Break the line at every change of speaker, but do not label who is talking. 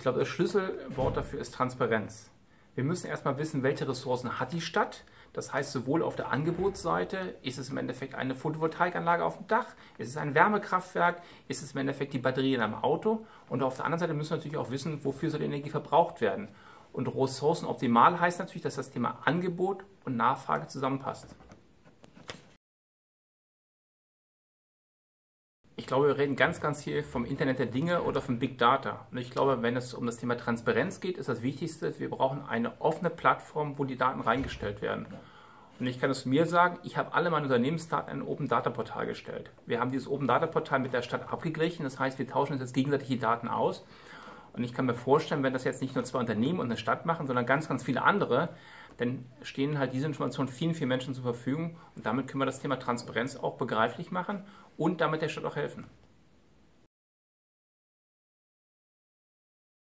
Ich glaube, das Schlüsselwort dafür ist Transparenz. Wir müssen erstmal wissen, welche Ressourcen hat die Stadt. Das heißt, sowohl auf der Angebotsseite ist es im Endeffekt eine Photovoltaikanlage auf dem Dach, ist es ein Wärmekraftwerk, ist es im Endeffekt die Batterie in einem Auto. Und auf der anderen Seite müssen wir natürlich auch wissen, wofür soll die Energie verbraucht werden. Und ressourcenoptimal heißt natürlich, dass das Thema Angebot und Nachfrage zusammenpasst. Ich glaube, wir reden ganz, ganz viel vom Internet der Dinge oder vom Big Data. Und ich glaube, wenn es um das Thema Transparenz geht, ist das Wichtigste, wir brauchen eine offene Plattform, wo die Daten reingestellt werden. Und ich kann es mir sagen, ich habe alle meine Unternehmensdaten in ein Open Data Portal gestellt. Wir haben dieses Open Data Portal mit der Stadt abgeglichen. Das heißt, wir tauschen uns jetzt gegenseitig die Daten aus. Und ich kann mir vorstellen, wenn das jetzt nicht nur zwei Unternehmen und eine Stadt machen, sondern ganz, ganz viele andere, dann stehen halt diese Informationen vielen, vielen Menschen zur Verfügung. Und damit können wir das Thema Transparenz auch begreiflich machen und damit der Stadt auch helfen.